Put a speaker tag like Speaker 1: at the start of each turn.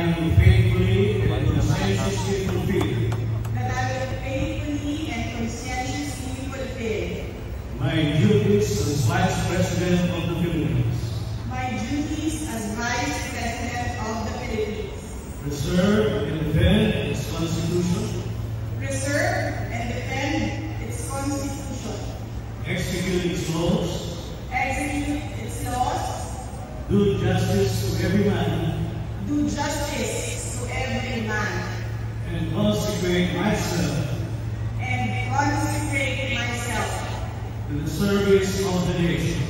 Speaker 1: I will faithfully and conscientiously fulfill
Speaker 2: that I will faithfully and conscientiously fulfill
Speaker 1: my duties as Vice President of the Philippines,
Speaker 2: my duties as Vice President of the Philippines,
Speaker 1: preserve and defend its Constitution,
Speaker 2: preserve and defend its Constitution,
Speaker 1: execute its laws,
Speaker 2: execute its laws,
Speaker 1: do justice to every man, consecrate myself
Speaker 2: and consecrate myself
Speaker 1: to the service of the nation.